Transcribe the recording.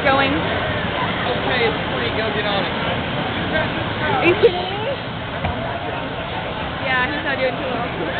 he's going. Okay, it's free. Go get on it. Are you kidding me? Yeah, he's not doing too well.